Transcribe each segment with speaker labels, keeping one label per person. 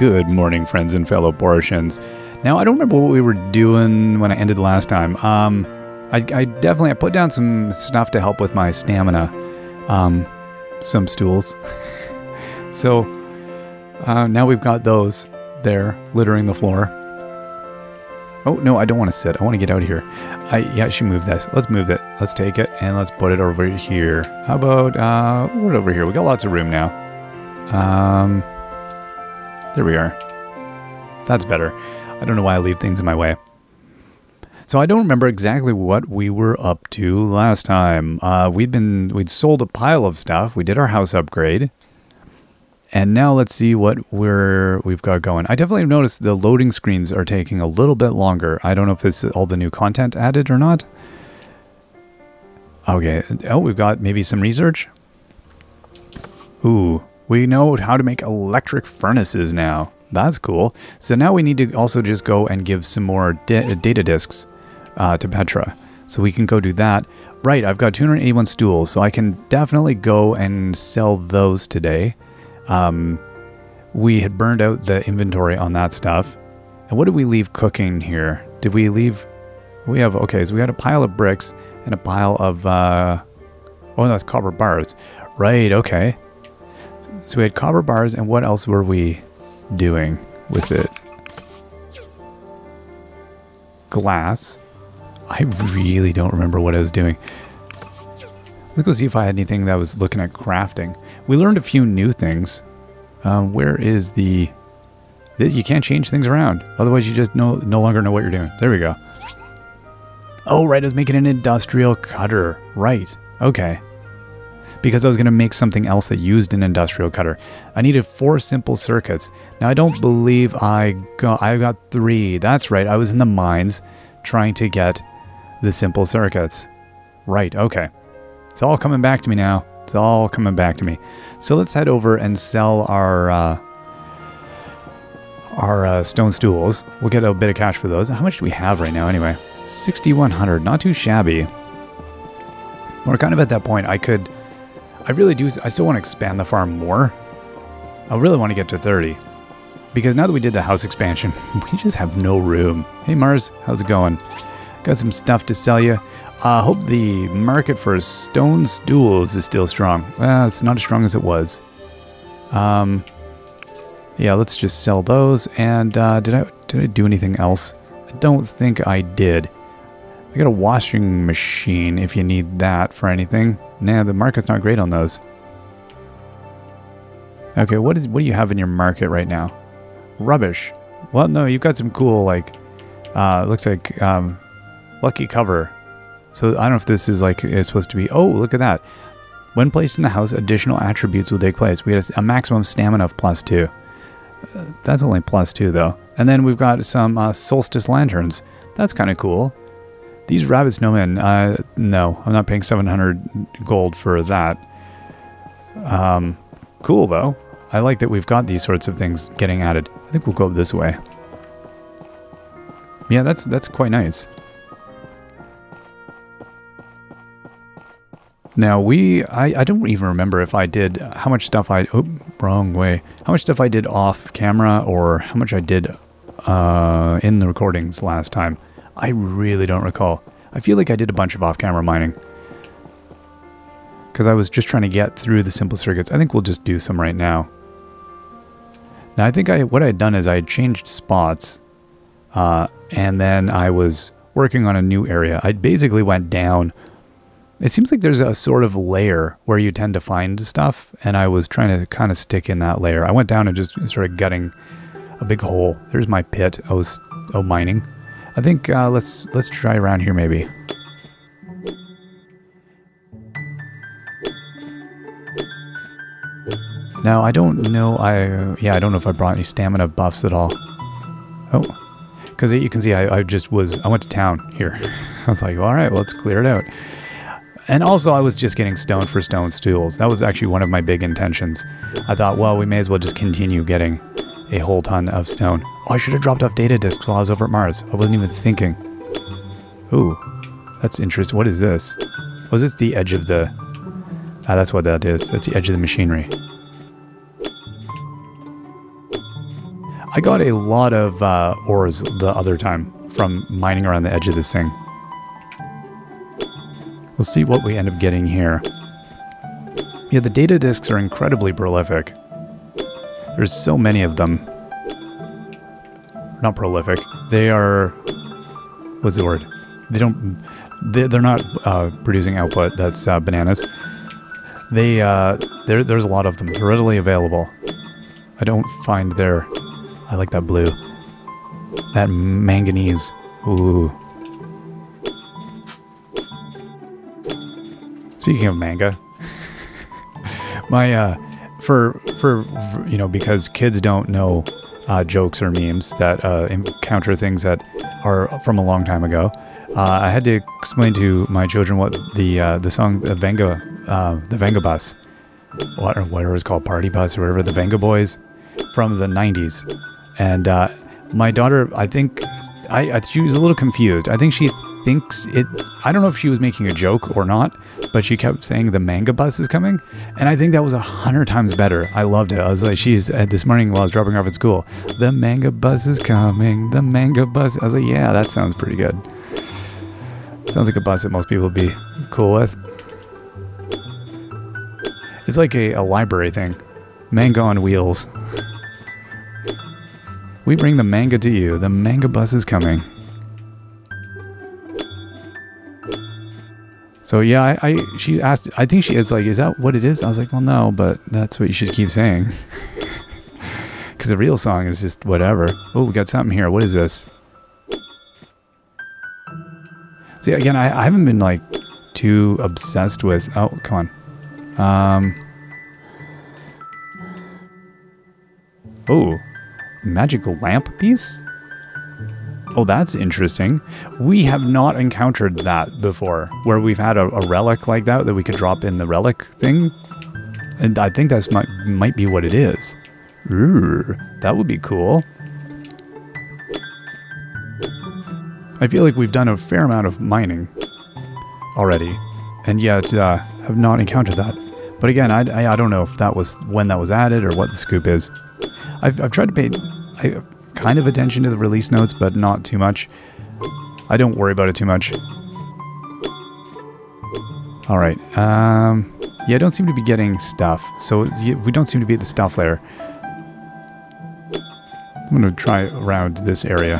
Speaker 1: Good morning, friends and fellow Portians. Now, I don't remember what we were doing when I ended last time. Um, I, I definitely I put down some stuff to help with my stamina. Um, some stools. so uh, now we've got those there littering the floor. Oh no, I don't want to sit. I want to get out of here. I yeah, I should move this. Let's move it. Let's take it and let's put it over here. How about uh, it over here? We got lots of room now. Um, there we are. That's better. I don't know why I leave things in my way. So I don't remember exactly what we were up to last time. Uh, we'd been we'd sold a pile of stuff. We did our house upgrade. And now let's see what we're we've got going. I definitely noticed the loading screens are taking a little bit longer. I don't know if it's all the new content added or not. Okay. Oh, we've got maybe some research. Ooh, we know how to make electric furnaces now. That's cool. So now we need to also just go and give some more data disks uh, to Petra. So we can go do that. Right, I've got 281 stools, so I can definitely go and sell those today. Um, we had burned out the inventory on that stuff. And what did we leave cooking here? Did we leave... We have... Okay, so we had a pile of bricks and a pile of... Uh, oh, that's copper bars. Right, okay. So we had copper bars, and what else were we doing with it? Glass. I really don't remember what I was doing. Let's go see if I had anything that was looking at crafting. We learned a few new things. Um, where is the... You can't change things around. Otherwise, you just no, no longer know what you're doing. There we go. Oh, right. I was making an industrial cutter. Right. Okay. Because I was going to make something else that used an industrial cutter. I needed four simple circuits. Now, I don't believe I got... I got three. That's right. I was in the mines trying to get the simple circuits. Right. Okay. It's all coming back to me now. It's all coming back to me. So let's head over and sell our uh, our uh, stone stools. We'll get a bit of cash for those. How much do we have right now anyway? 6,100. Not too shabby. We're kind of at that point. I could... I really do... I still want to expand the farm more. I really want to get to 30. Because now that we did the house expansion, we just have no room. Hey Mars, how's it going? Got some stuff to sell you. I uh, hope the market for stone stools is still strong. Well, it's not as strong as it was. Um, yeah, let's just sell those. And uh, did I did I do anything else? I don't think I did. I got a washing machine if you need that for anything. Nah, the market's not great on those. Okay, what is what do you have in your market right now? Rubbish. Well, no, you've got some cool like. Uh, looks like um, lucky cover so I don't know if this is like it's supposed to be. Oh, look at that. When placed in the house, additional attributes will take place. We had a, maximum stamina of plus two. Uh, that's only plus two though. And then we've got some uh, solstice lanterns. That's kind of cool. These rabbit snowmen, uh, no, I'm not paying 700 gold for that. Um, cool though. I like that we've got these sorts of things getting added. I think we'll go this way. Yeah, that's that's quite nice. Now we, I, I don't even remember if I did, how much stuff I, oh, wrong way. How much stuff I did off camera or how much I did uh, in the recordings last time. I really don't recall. I feel like I did a bunch of off camera mining. Because I was just trying to get through the simple circuits. I think we'll just do some right now. Now I think I what I had done is I had changed spots. Uh, and then I was working on a new area. I basically went down it seems like there's a sort of layer where you tend to find stuff, and I was trying to kind of stick in that layer. I went down and just started gutting a big hole. There's my pit. I was oh mining. I think uh, let's let's try around here maybe. Now I don't know. I yeah I don't know if I brought any stamina buffs at all. Oh, because you can see I, I just was I went to town here. I was like, all right, well let's clear it out. And also, I was just getting stone for stone stools. That was actually one of my big intentions. I thought, well, we may as well just continue getting a whole ton of stone. Oh, I should have dropped off data disks while I was over at Mars. I wasn't even thinking. Ooh, that's interesting. What is this? Was oh, this the edge of the... Ah, that's what that is. That's the edge of the machinery. I got a lot of uh, ores the other time from mining around the edge of this thing. We'll see what we end up getting here. Yeah, the data disks are incredibly prolific. There's so many of them. Not prolific. They are... What's the word? They don't... They, they're not uh, producing output that's uh, bananas. They, uh, there, there's a lot of them. They're readily available. I don't find their... I like that blue. That manganese. Ooh. Speaking of manga, my uh, for for you know because kids don't know uh, jokes or memes that uh, encounter things that are from a long time ago. Uh, I had to explain to my children what the uh, the song the Venga uh, the Vengabus, what or whatever it's called, Party Bus or whatever the Vengaboys from the '90s, and uh, my daughter I think I, I she was a little confused. I think she thinks it. I don't know if she was making a joke or not, but she kept saying the manga bus is coming, and I think that was a hundred times better. I loved it. I was like, she's uh, this morning while I was dropping off at school. The manga bus is coming. The manga bus. I was like, yeah, that sounds pretty good. Sounds like a bus that most people would be cool with. It's like a, a library thing. Manga on wheels. We bring the manga to you. The manga bus is coming. So yeah, I, I, she asked. I think she is like, "Is that what it is?" I was like, "Well, no, but that's what you should keep saying." Because the real song is just whatever. Oh, we got something here. What is this? See, again, I, I haven't been like too obsessed with. Oh, come on. Um. Oh, magical lamp piece. Oh, that's interesting. We have not encountered that before, where we've had a, a relic like that that we could drop in the relic thing. And I think that's might, might be what it is. Ooh, that would be cool. I feel like we've done a fair amount of mining already, and yet uh, have not encountered that. But again, I, I, I, don't know if that was when that was added or what the scoop is. I've, I've tried to pay... I, kind of attention to the release notes, but not too much. I don't worry about it too much. Alright, um... Yeah, I don't seem to be getting stuff, so we don't seem to be at the stuff layer. I'm going to try around this area.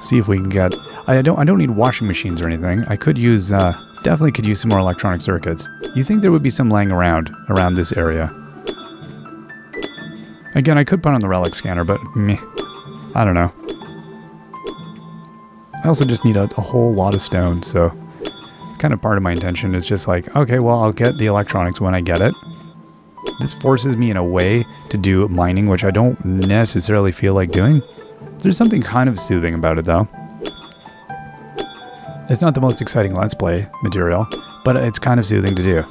Speaker 1: See if we can get... I don't I don't need washing machines or anything. I could use... Uh, definitely could use some more electronic circuits. You think there would be some laying around, around this area. Again, I could put on the relic scanner, but meh. I don't know. I also just need a, a whole lot of stone, so kind of part of my intention is just like, okay, well, I'll get the electronics when I get it. This forces me in a way to do mining, which I don't necessarily feel like doing. There's something kind of soothing about it, though. It's not the most exciting Let's Play material, but it's kind of soothing to do.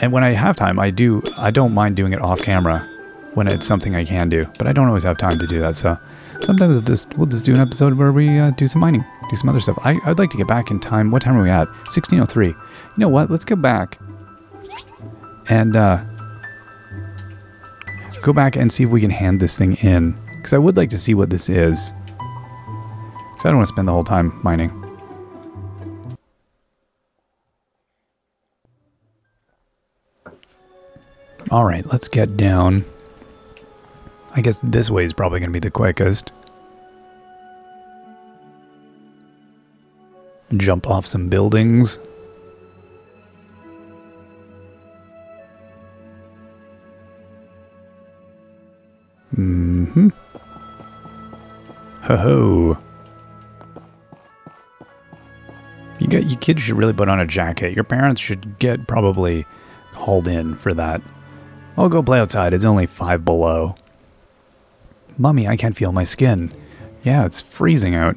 Speaker 1: And when I have time, I do. I don't mind doing it off camera when it's something I can do, but I don't always have time to do that. So sometimes just we'll just do an episode where we uh, do some mining, do some other stuff. I, I'd like to get back in time. What time are we at? 1603. You know what? Let's go back and uh, go back and see if we can hand this thing in. Because I would like to see what this is. Because I don't want to spend the whole time mining. All right, let's get down. I guess this way is probably going to be the quickest. Jump off some buildings. Mm-hmm. Ho-ho. You get you kids should really put on a jacket. Your parents should get probably hauled in for that. I'll go play outside. It's only five below. Mummy, I can't feel my skin. Yeah, it's freezing out.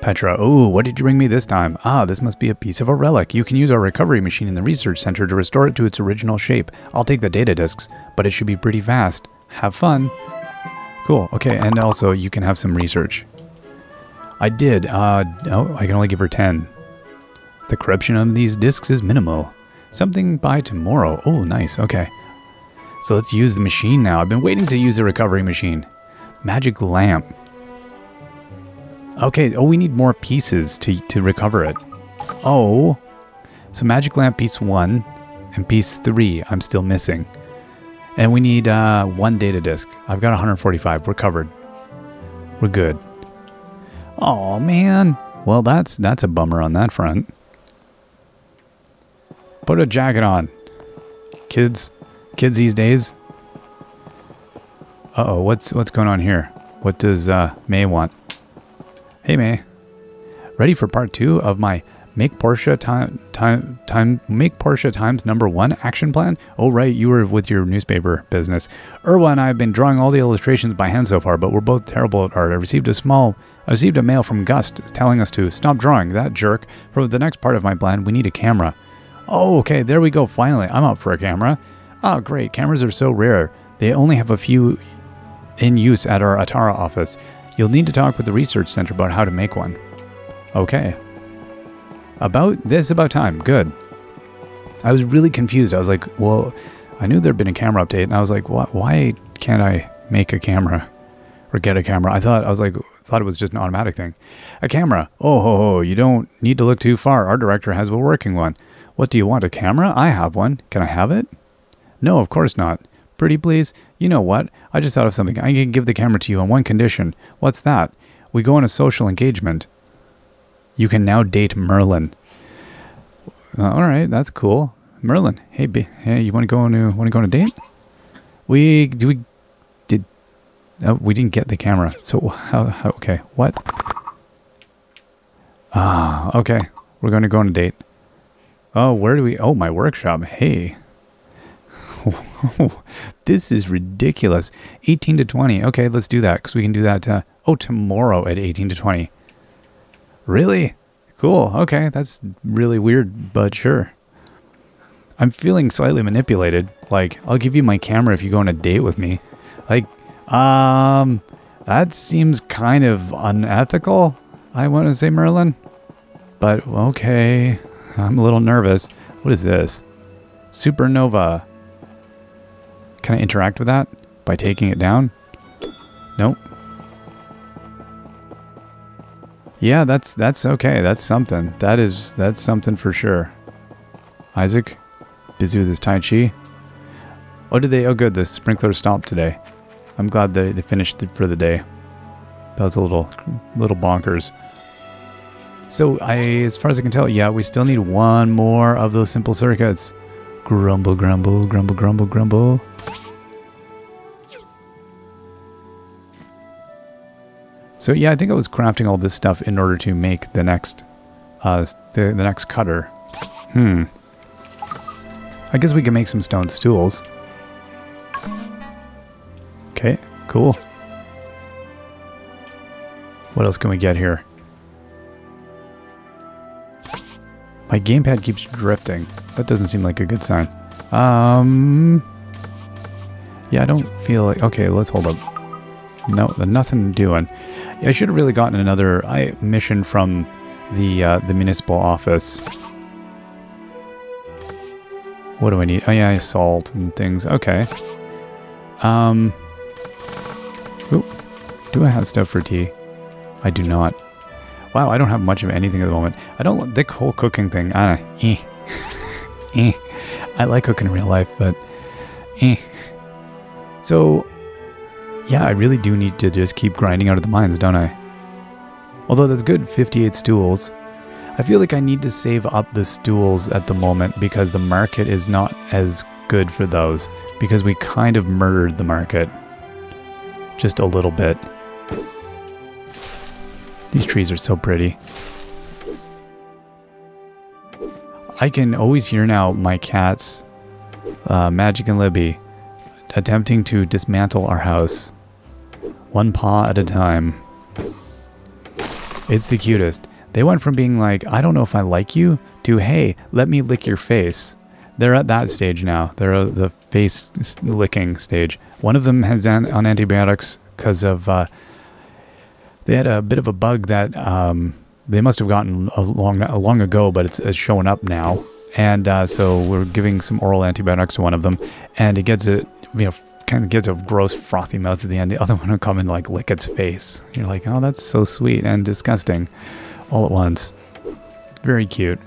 Speaker 1: Petra, oh, what did you bring me this time? Ah, this must be a piece of a relic. You can use our recovery machine in the research center to restore it to its original shape. I'll take the data disks, but it should be pretty fast. Have fun. Cool, okay, and also you can have some research. I did, uh, oh, I can only give her 10. The corruption of these disks is minimal. Something by tomorrow. Oh, nice. Okay. So let's use the machine now. I've been waiting to use the recovery machine. Magic lamp. Okay, oh, we need more pieces to, to recover it. Oh, so magic lamp piece one and piece three I'm still missing. And we need uh, one data disk. I've got 145. We're covered. We're good. Oh man. Well, that's that's a bummer on that front. Put a jacket on. Kids, kids these days. Uh-oh, what's what's going on here? What does uh, May want? Hey May. Ready for part 2 of my Make Portia time time time make Portia times number one action plan. Oh right, you were with your newspaper business. Irwa and I have been drawing all the illustrations by hand so far, but we're both terrible at art. I received a small I received a mail from Gust telling us to stop drawing. That jerk. For the next part of my plan, we need a camera. Oh, okay, there we go. Finally, I'm up for a camera. Oh, great. Cameras are so rare. They only have a few in use at our Atara office. You'll need to talk with the research center about how to make one. Okay, about this about time. Good. I was really confused. I was like, well, I knew there'd been a camera update, and I was like? Why can't I make a camera or get a camera? I thought I was like, thought it was just an automatic thing. A camera. Oh, ho, ho, you don't need to look too far. Our director has a working one. What do you want? A camera? I have one. Can I have it? No, of course not. Pretty please. You know what? I just thought of something. I can give the camera to you on one condition. What's that? We go on a social engagement. You can now date Merlin. Uh, all right, that's cool. Merlin, hey, hey, you want to go on a want to go on a date? We do we did oh, we didn't get the camera. So how, how okay, what? Ah, okay. We're going to go on a date. Oh, where do we? Oh, my workshop. Hey. this is ridiculous. 18 to 20. Okay, let's do that because we can do that. Uh, oh, tomorrow at 18 to 20. Really? Cool. Okay, that's really weird, but sure. I'm feeling slightly manipulated. Like, I'll give you my camera if you go on a date with me. Like, um, that seems kind of unethical, I want to say, Merlin. But, okay. I'm a little nervous. What is this? Supernova. Can I interact with that by taking it down? Nope. Yeah, that's that's okay. That's something. That is that's something for sure. Isaac, busy with his Tai Chi. Oh, did they? Oh, good. The sprinkler stopped today. I'm glad they, they finished it for the day. That was a little little bonkers. So, I, as far as I can tell, yeah, we still need one more of those simple circuits. Grumble, grumble, grumble, grumble, grumble. So yeah, I think I was crafting all this stuff in order to make the next, uh, the, the next cutter. Hmm. I guess we can make some stone stools. Okay, cool. What else can we get here? My gamepad keeps drifting. That doesn't seem like a good sign. Um, yeah, I don't feel like... Okay, let's hold up. No, nothing doing. I should have really gotten another I, mission from the uh, the municipal office. What do I need? Oh yeah, salt and things. Okay. Um. Ooh, do I have stuff for tea? I do not. Wow, I don't have much of anything at the moment. I don't the whole cooking thing. I don't. Eh. eh. I like cooking in real life, but eh. So yeah, I really do need to just keep grinding out of the mines, don't I? Although that's good, 58 stools. I feel like I need to save up the stools at the moment because the market is not as good for those because we kind of murdered the market. Just a little bit. These trees are so pretty. I can always hear now my cats, uh, Magic and Libby, attempting to dismantle our house. One paw at a time. It's the cutest. They went from being like, I don't know if I like you, to, hey, let me lick your face. They're at that stage now. They're at the face licking stage. One of them has on antibiotics because of, uh, they had a bit of a bug that um, they must have gotten a long, a long ago, but it's, it's showing up now. And uh, so we're giving some oral antibiotics to one of them, and it gets it, you know, kind of gets a gross frothy mouth at the end. The other one will come and like lick its face. You're like, oh, that's so sweet and disgusting, all at once. Very cute.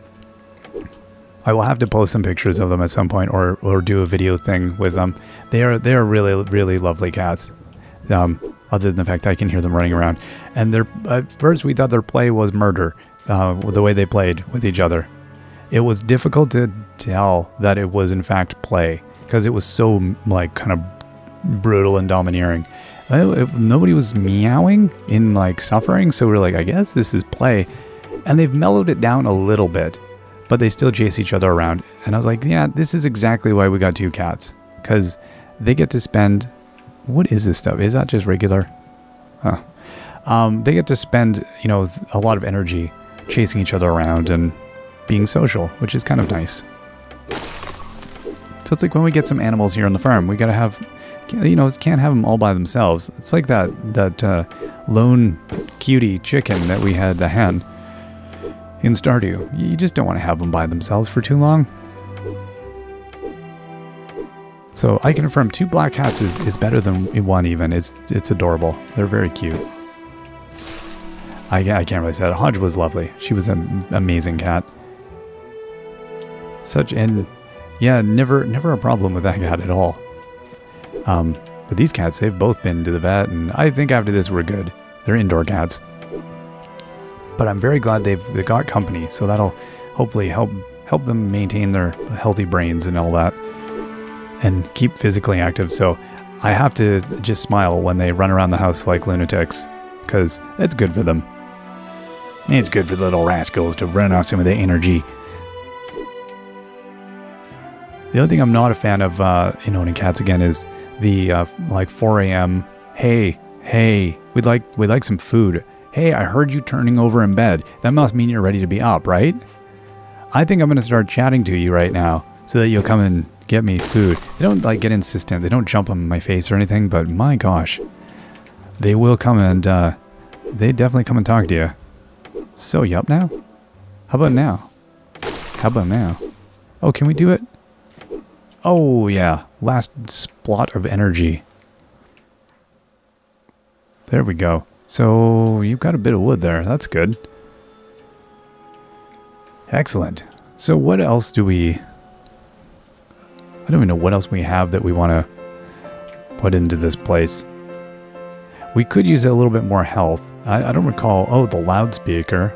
Speaker 1: I will have to post some pictures of them at some point, or or do a video thing with them. They are they are really really lovely cats. Um, other than the fact I can hear them running around, and at first we thought their play was murder, uh, the way they played with each other. It was difficult to tell that it was in fact play because it was so like kind of brutal and domineering. It, it, nobody was meowing in like suffering, so we are like, I guess this is play, and they've mellowed it down a little bit, but they still chase each other around. And I was like, yeah, this is exactly why we got two cats because they get to spend. What is this stuff? Is that just regular? Huh. Um, they get to spend, you know, a lot of energy chasing each other around and being social, which is kind of nice. So it's like when we get some animals here on the farm, we gotta have, you know, can't have them all by themselves. It's like that that uh, lone cutie chicken that we had, the hen, in Stardew. You just don't want to have them by themselves for too long. So I can confirm two black cats is, is better than one even. It's it's adorable. They're very cute. I, I can't really say that. Hodge was lovely. She was an amazing cat. Such and yeah, never never a problem with that cat at all. Um, but these cats, they've both been to the vet, and I think after this we're good. They're indoor cats. But I'm very glad they've they got company, so that'll hopefully help help them maintain their healthy brains and all that, and keep physically active. So I have to just smile when they run around the house like lunatics, because it's good for them. It's good for the little rascals to run off some of the energy the other thing I'm not a fan of uh, in owning cats again is the uh, like 4 a.m. Hey, hey, we'd like we'd like some food. Hey, I heard you turning over in bed. That must mean you're ready to be up, right? I think I'm gonna start chatting to you right now so that you'll come and get me food. They don't like get insistent. They don't jump on my face or anything, but my gosh, they will come and uh, they definitely come and talk to you. So you up now? How about now? How about now? Oh, can we do it? Oh, yeah. Last splot of energy. There we go. So, you've got a bit of wood there. That's good. Excellent. So what else do we... I don't even know what else we have that we want to put into this place. We could use a little bit more health. I, I don't recall... Oh, the loudspeaker.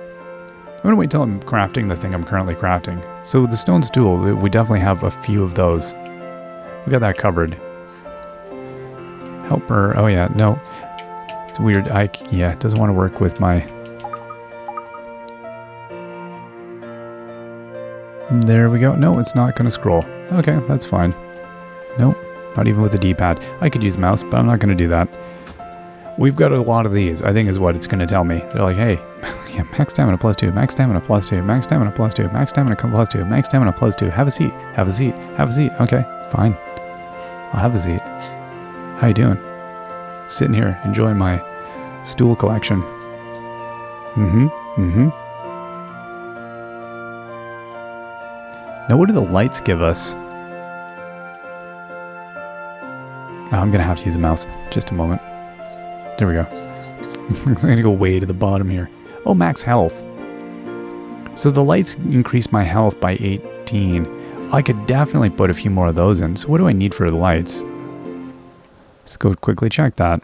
Speaker 1: I'm going to wait till I'm crafting the thing I'm currently crafting. So the stone stool, we definitely have a few of those. We got that covered. Helper. Oh yeah, no. It's weird. I yeah, it doesn't want to work with my. There we go. No, it's not going to scroll. Okay, that's fine. Nope, not even with the D-pad. I could use mouse, but I'm not going to do that. We've got a lot of these, I think is what it's going to tell me. They're like, hey, yeah, max stamina plus two, max stamina plus two, max stamina plus two, max stamina plus two, max stamina plus two. Have a seat, have a seat, have a seat. Okay, fine. I'll have a seat. How you doing? Sitting here enjoying my stool collection. Mm-hmm. Mm-hmm. Now what do the lights give us? Oh, I'm gonna have to use a mouse. Just a moment. There we go. I'm gonna go way to the bottom here. Oh, max health. So the lights increase my health by 18. I could definitely put a few more of those in. So what do I need for the lights? Let's go quickly check that.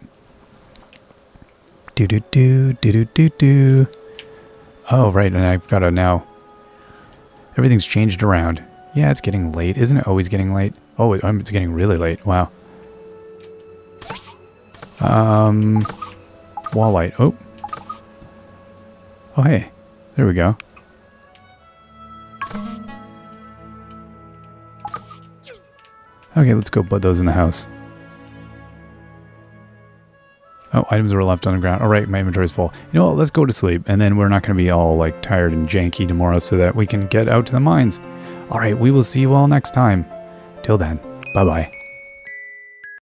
Speaker 1: Do do do do do do do. Oh right, and I've got to now. Everything's changed around. Yeah, it's getting late. Isn't it always getting late? Oh, it's getting really late. Wow. Um, wall light. Oh. Oh hey, there we go. Okay, let's go put those in the house. Oh, items were left on the ground. All right, my inventory's full. You know what? Let's go to sleep, and then we're not going to be all like tired and janky tomorrow, so that we can get out to the mines. All right, we will see you all next time. Till then, bye bye.